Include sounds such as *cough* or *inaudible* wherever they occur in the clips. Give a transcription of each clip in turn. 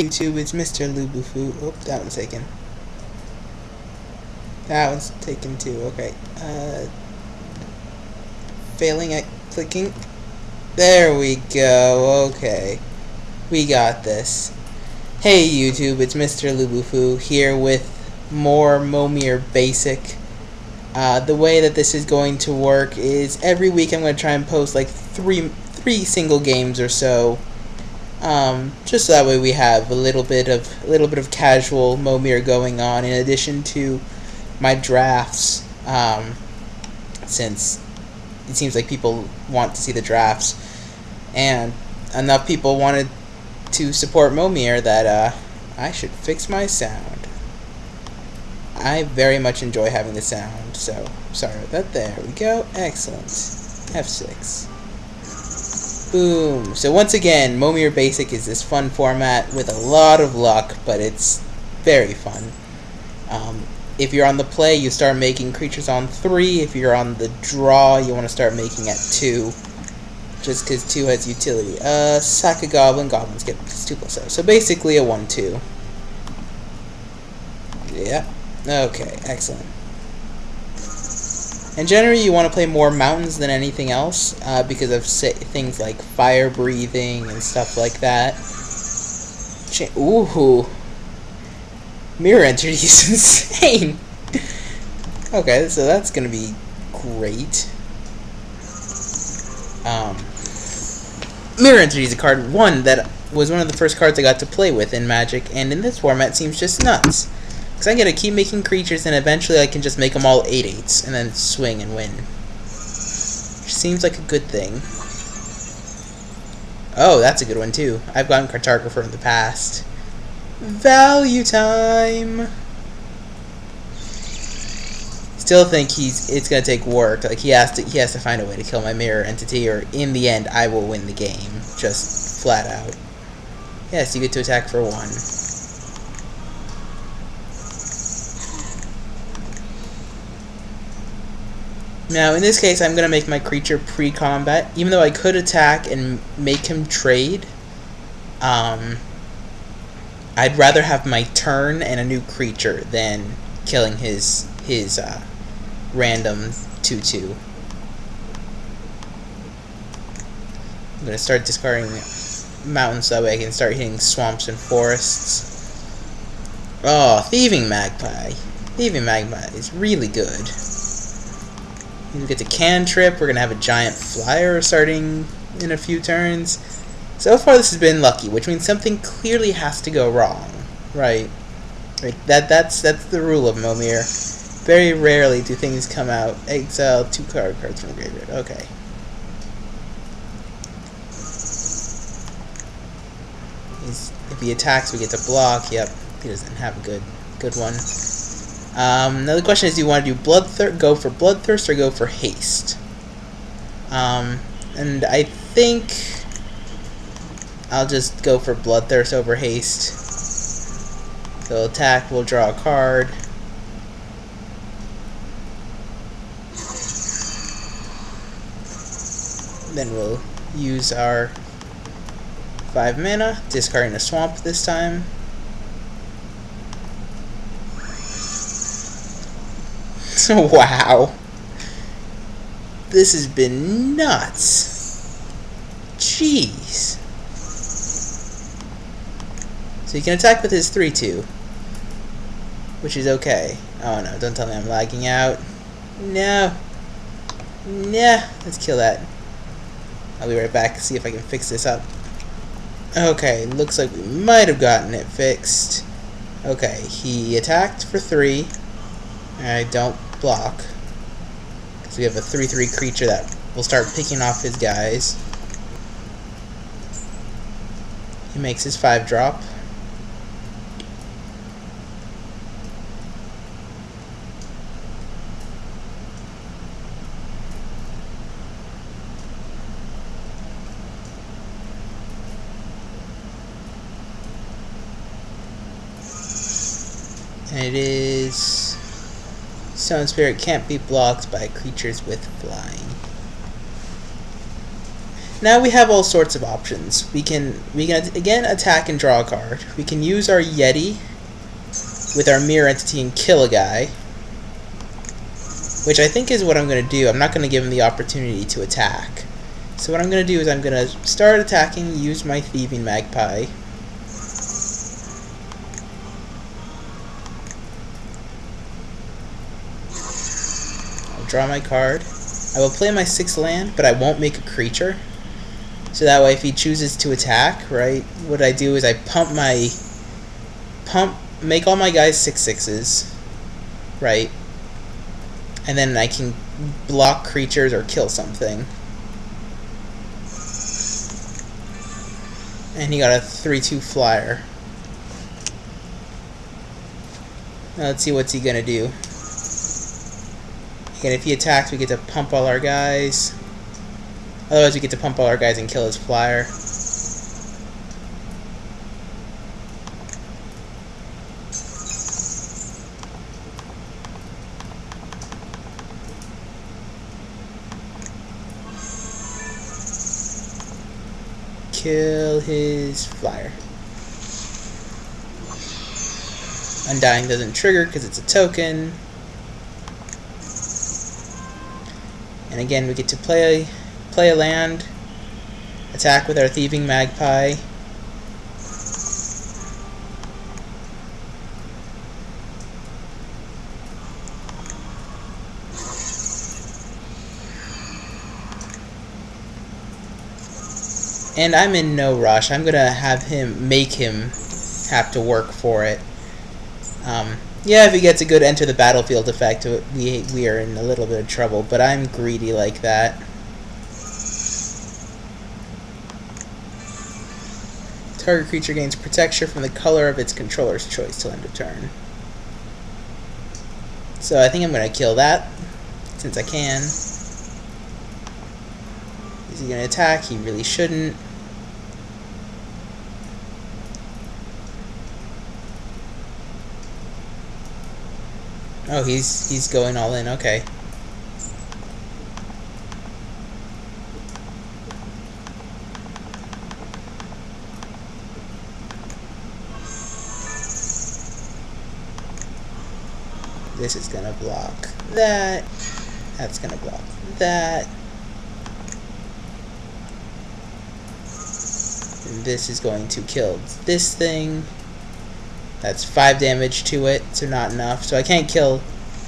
YouTube, it's Mr. Lubufu. Oh, that one's taken. That one's taken too. Okay. Uh, failing at clicking. There we go. Okay. We got this. Hey YouTube, it's Mr. Lubufu here with more Momir Basic. Uh, the way that this is going to work is every week I'm going to try and post like three three single games or so um, just so that way we have a little bit of a little bit of casual Momir going on in addition to my drafts. Um, since it seems like people want to see the drafts, and enough people wanted to support Momir that uh, I should fix my sound. I very much enjoy having the sound, so sorry about that. There we go. Excellent. F6. Boom. So once again, Momir Basic is this fun format with a lot of luck, but it's very fun. Um, if you're on the play, you start making creatures on 3. If you're on the draw, you want to start making at 2. Just because 2 has utility. Uh, sack a goblin, goblins get plus 2 plus 0. So basically a 1-2. Yeah. Okay, excellent. And generally, you want to play more mountains than anything else uh, because of things like fire breathing and stuff like that. Ch Ooh, mirror entity is *laughs* insane. okay, so that's gonna be great. Um, mirror entity is a card one that was one of the first cards I got to play with in Magic, and in this format seems just nuts. Because I'm going to keep making creatures, and eventually I can just make them all 8-8s, and then swing and win. Which seems like a good thing. Oh, that's a good one, too. I've gotten Cartographer in the past. Value time! Still think he's it's gonna take work. Like he has to he has to find a way to kill my mirror entity, or in the end I will win the game. Just flat out. Yes, you get to attack for one. Now, in this case, I'm going to make my creature pre-combat. Even though I could attack and make him trade, um, I'd rather have my turn and a new creature than killing his his uh, random 2-2. I'm going to start discarding mountains so that way I can start hitting swamps and forests. Oh, Thieving Magpie. Thieving Magpie is really good. We get to cantrip. We're going to have a giant flyer starting in a few turns. So far this has been lucky, which means something clearly has to go wrong. Right. Right. That that's that's the rule of Momir. Very rarely do things come out. Exile two card cards from the graveyard. Okay. He's, if he attacks, we get to block. Yep. He doesn't have a good good one. Um, now the question is, do you want to do bloodthirst, go for bloodthirst, or go for haste? Um, and I think I'll just go for bloodthirst over haste. So attack, we'll draw a card. Then we'll use our 5 mana, discarding a swamp this time. *laughs* wow. This has been nuts. Jeez. So you can attack with his 3-2. Which is okay. Oh no, don't tell me I'm lagging out. No. Nah, let's kill that. I'll be right back, to see if I can fix this up. Okay, looks like we might have gotten it fixed. Okay, he attacked for 3. I don't block. Because we have a 3-3 creature that will start picking off his guys. He makes his 5 drop. And it is Stone Spirit can't be blocked by creatures with flying. now we have all sorts of options. We can we can again attack and draw a card. We can use our Yeti with our mirror entity and kill a guy. Which I think is what I'm going to do. I'm not going to give him the opportunity to attack. So what I'm going to do is I'm going to start attacking, use my Thieving Magpie. Draw my card. I will play my 6 land, but I won't make a creature. So that way if he chooses to attack, right, what I do is I pump my... Pump... Make all my guys six sixes, right? And then I can block creatures or kill something. And he got a 3-2 flyer. Now let's see what's he gonna do. Again, if he attacks, we get to pump all our guys. Otherwise, we get to pump all our guys and kill his flyer. Kill his flyer. Undying doesn't trigger because it's a token. And again, we get to play play a land, attack with our Thieving Magpie. And I'm in no rush. I'm to have him make him have to work for it. Um, yeah, if he gets a good enter the battlefield effect, we, we are in a little bit of trouble, but I'm greedy like that. Target creature gains protection from the color of its controller's choice till end of turn. So I think I'm going to kill that, since I can. Is he going to attack? He really shouldn't. Oh, he's he's going all in. Okay. This is gonna block that. That's gonna block that. And this is going to kill this thing. That's five damage to it, so not enough. So I can't kill,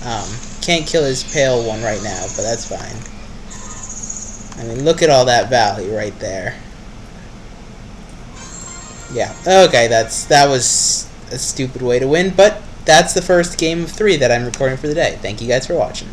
um, can't kill his pale one right now, but that's fine. I mean, look at all that value right there. Yeah. Okay, that's that was a stupid way to win, but that's the first game of three that I'm recording for the day. Thank you guys for watching.